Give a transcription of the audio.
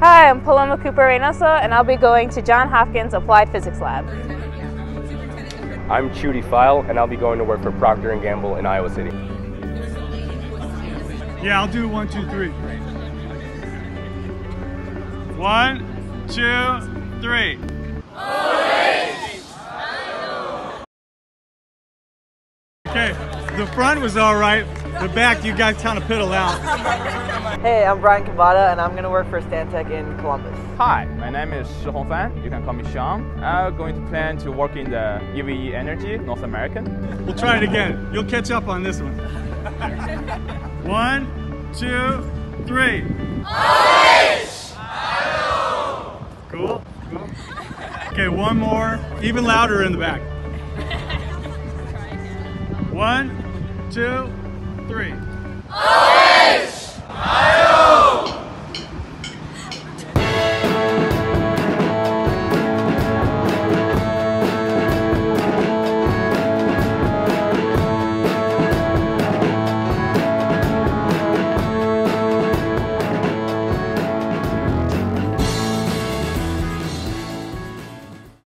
Hi, I'm Paloma Cooper Reynoso, and I'll be going to John Hopkins Applied Physics Lab. I'm Chudy File, and I'll be going to work for Procter & Gamble in Iowa City. Yeah, I'll do one, two, three. One, two, three. Okay, the front was all right. The back, you guys kind of piddle out. Hey, I'm Brian Cavada, and I'm going to work for Stantec in Columbus. Hi, my name is Shi Hongfan. You can call me Sean. I'm going to plan to work in the EVE Energy, North American. We'll try it again. You'll catch up on this one. One, two, three. Cool, cool. Okay, one more. Even louder in the back. One, two, three. Oh!